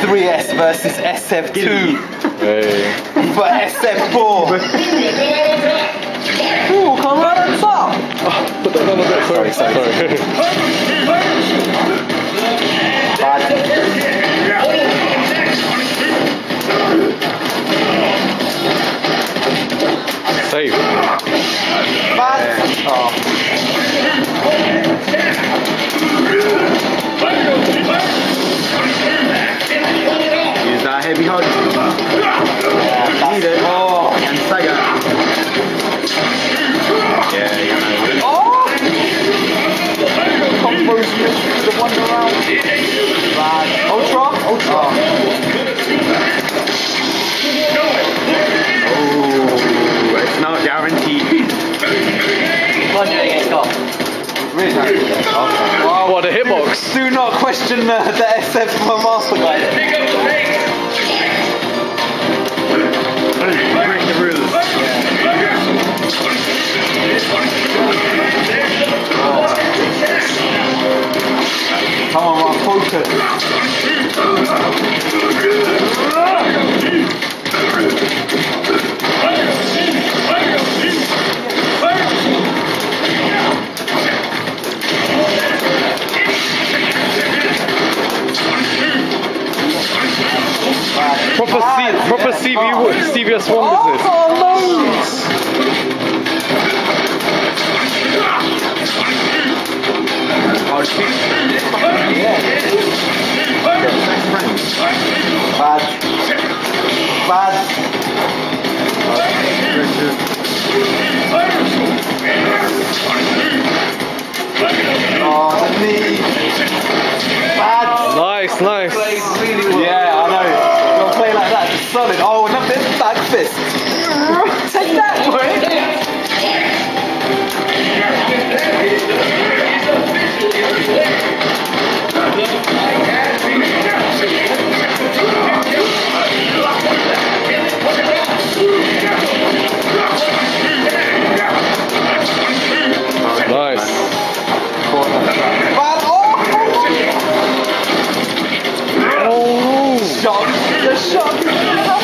S3S versus SF2 Hey. for SF4. Ooh, come right on top. Put that down a bit. Sorry, Sorry, sorry. Bad. Save. Bad. Oh. Ultra? Ultra. Oh, it's not guaranteed. Really? Okay. Wow. What, the hitbox? Do not question uh, the SF Master Guide. Proper, C- proper CV, CVS one. Oh, Nice, shocking.